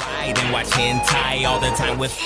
Ride and watch hentai all the time with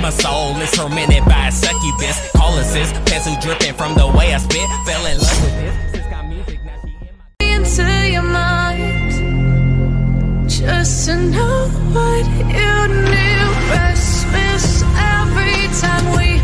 My soul is tormented by a succubus Call assist, pants dripping from the way I spit Fell in love with this, sis got music, now she in my Into your mind. Just to know what you knew. Restless every time we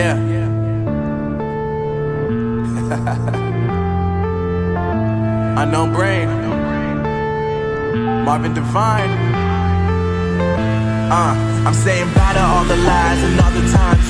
Yeah. Unknown brain. Marvin Divine. Uh, I'm saying bye to all the lies and all the times